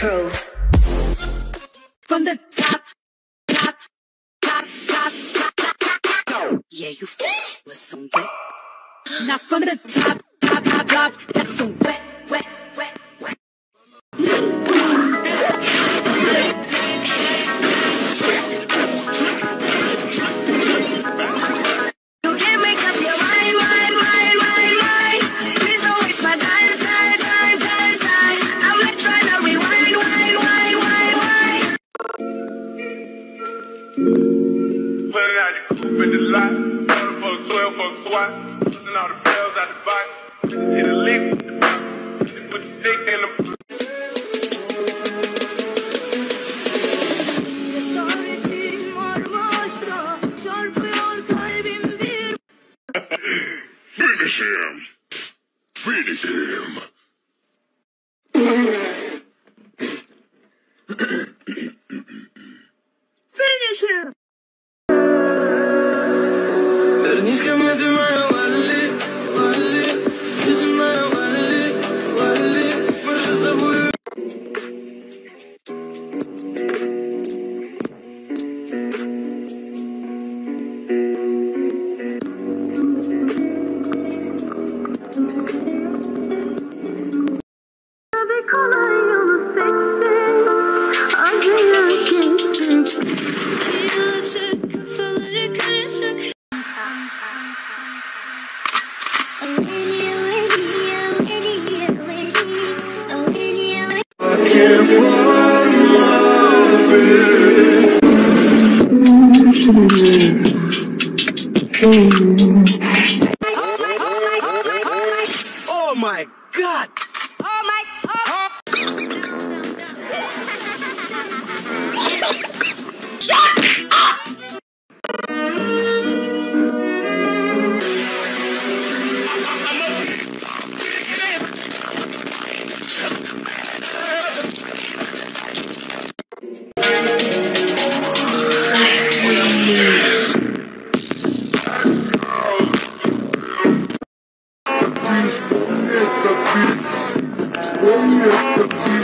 crew. From the top, top, top, top, top, top, top. Yeah, you f with some wet. Not from the top, top, top, top. That's some wet, wet, wet, wet. Out the coupe in the lot. Pulling for the 12 for the SWAT. Putting all the bells out the box. Hit a lick. Then put the stick in the. Finish him! Finish him! Oh Beni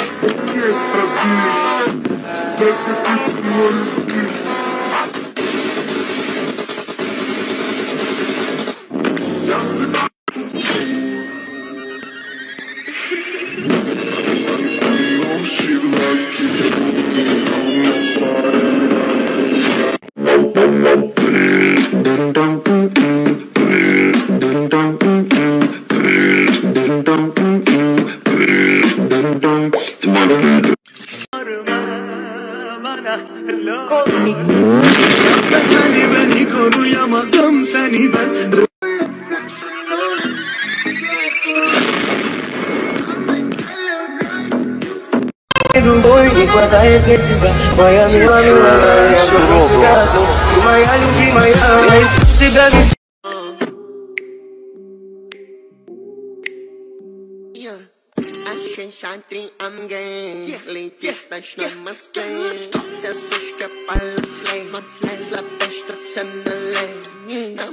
Любой не хватает для тебя Моя мила, милая, я люблю тебя Ты моя любимая, я из тебя весь Шантри, I'm gay Летит в ночном мозге Вся сучка по Banjo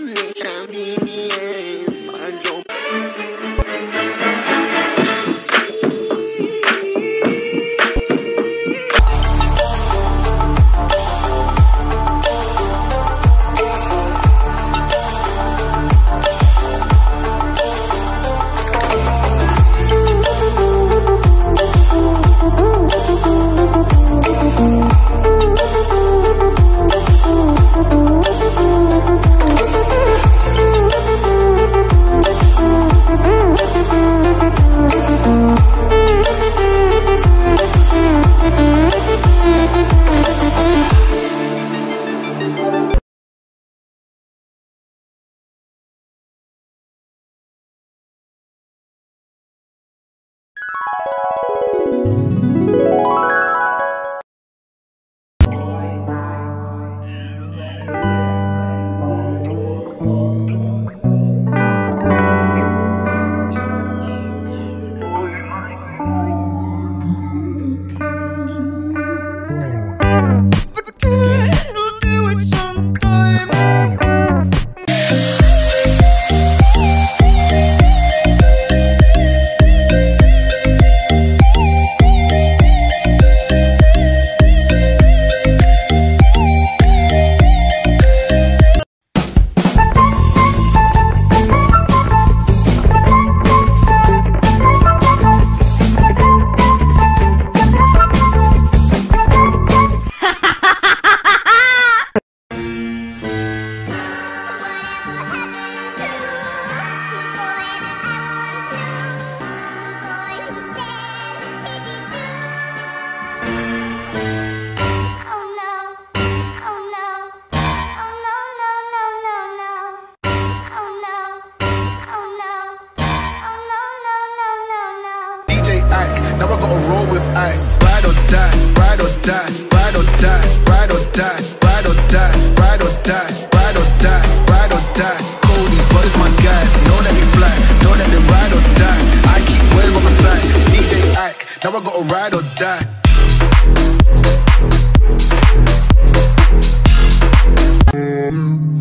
now I gotta roll with ice. Ride or die, ride or die, ride or die, ride or die, ride or die, ride or die, ride or die, ride or die. Cody's brothers, my guys, know that they fly, know that they ride or die. I keep well by my side, CJ Ike, now I gotta ride or die. Requesting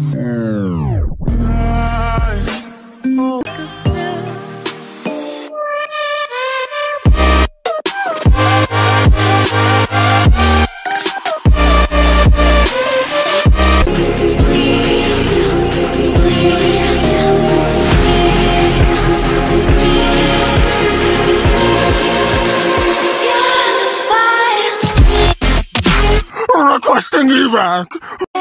evac.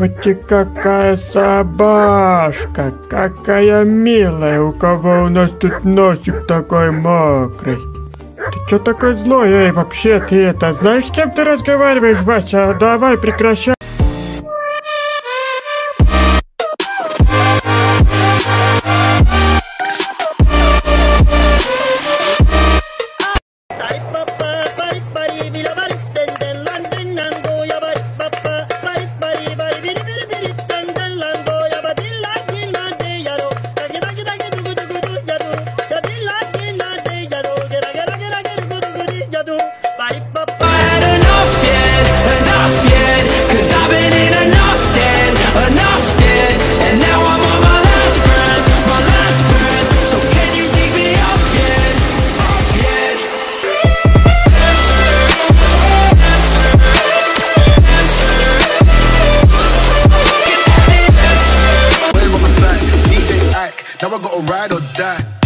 Ути какая собашка, какая милая, у кого у нас тут носик такой мокрый. Ты чё такой злой, эй, вообще ты это, знаешь, с кем ты разговариваешь, Вася? Давай прекращай. Now I gotta ride or die.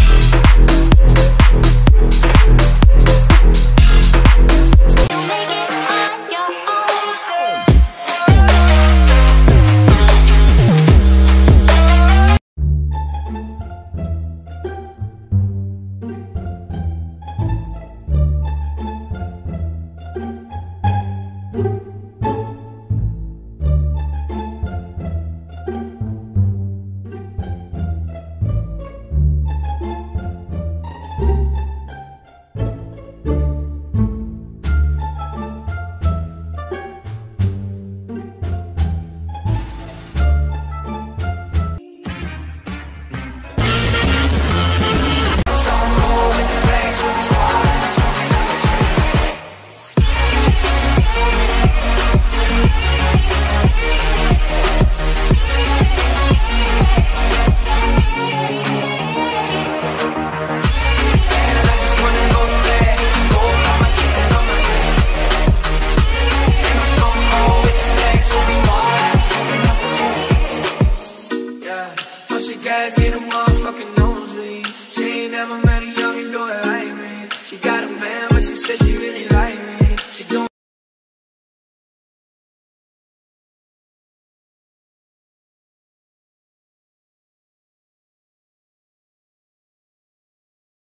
Pussy guys get a motherfucking nosebleed. She ain't never met a young boy like me. She got a man, but she said she really like me. She don't.